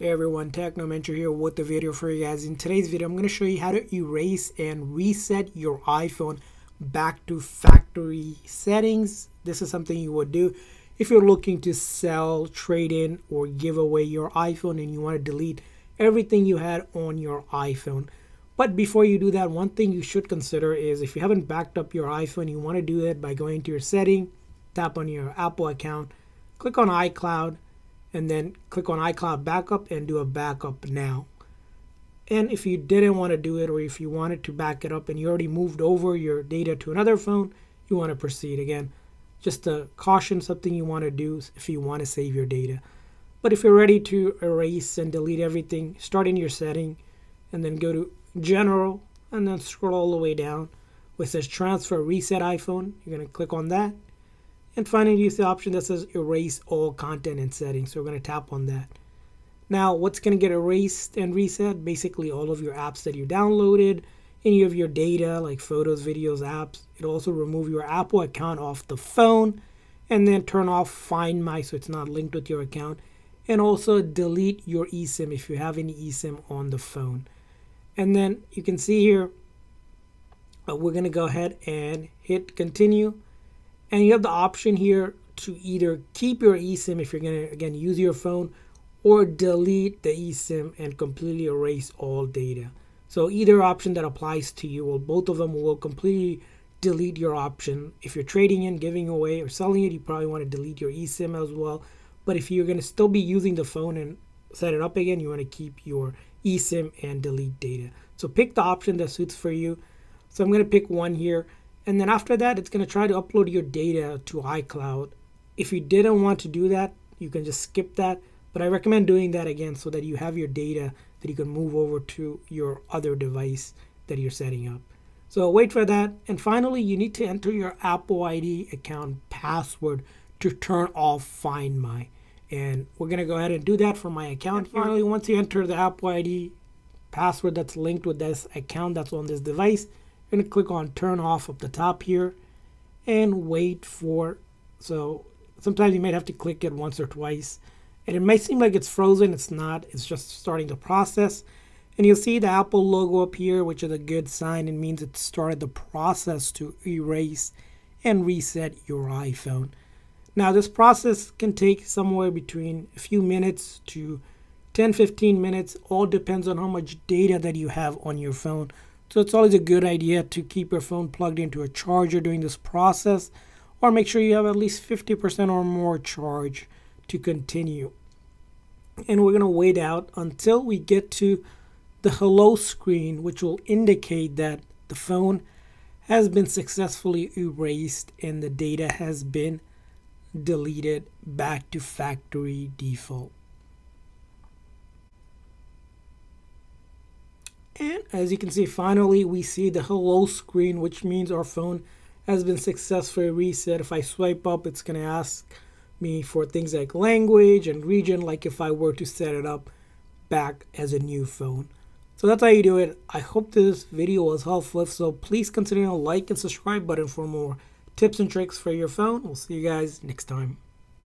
Hey everyone, Technomentary here with the video for you guys. In today's video, I'm going to show you how to erase and reset your iPhone back to factory settings. This is something you would do if you're looking to sell, trade in, or give away your iPhone and you want to delete everything you had on your iPhone. But before you do that, one thing you should consider is if you haven't backed up your iPhone, you want to do that by going to your setting, tap on your Apple account, click on iCloud, and then click on iCloud Backup and do a backup now. And if you didn't want to do it or if you wanted to back it up and you already moved over your data to another phone, you want to proceed again. Just a caution something you want to do if you want to save your data. But if you're ready to erase and delete everything, start in your setting and then go to general and then scroll all the way down where it says transfer reset iPhone. You're going to click on that and finally, use the option that says erase all content and settings. So we're going to tap on that. Now, what's going to get erased and reset? Basically, all of your apps that you downloaded, any of your data like photos, videos, apps. It'll also remove your Apple account off the phone and then turn off Find My so it's not linked with your account. And also delete your eSIM if you have any eSIM on the phone. And then you can see here, uh, we're going to go ahead and hit continue and you have the option here to either keep your eSIM if you're going to, again, use your phone or delete the eSIM and completely erase all data. So either option that applies to you, or both of them will completely delete your option. If you're trading in, giving away, or selling it, you probably want to delete your eSIM as well. But if you're going to still be using the phone and set it up again, you want to keep your eSIM and delete data. So pick the option that suits for you. So I'm going to pick one here. And then after that, it's going to try to upload your data to iCloud. If you didn't want to do that, you can just skip that. But I recommend doing that again so that you have your data that you can move over to your other device that you're setting up. So wait for that. And finally, you need to enter your Apple ID account password to turn off Find My. And we're going to go ahead and do that for my account. Finally, once you enter the Apple ID password that's linked with this account that's on this device, going to click on turn off up the top here and wait for so sometimes you might have to click it once or twice and it may seem like it's frozen it's not it's just starting the process. And you'll see the apple logo up here which is a good sign. It means it started the process to erase and reset your iphone. Now this process can take somewhere between a few minutes to 10 15 minutes. All depends on how much data that you have on your phone so it's always a good idea to keep your phone plugged into a charger during this process or make sure you have at least 50% or more charge to continue. And we're going to wait out until we get to the hello screen, which will indicate that the phone has been successfully erased and the data has been deleted back to factory default. And as you can see, finally, we see the hello screen, which means our phone has been successfully reset. If I swipe up, it's going to ask me for things like language and region, like if I were to set it up back as a new phone. So that's how you do it. I hope this video was helpful. So, please consider a like and subscribe button for more tips and tricks for your phone. We'll see you guys next time.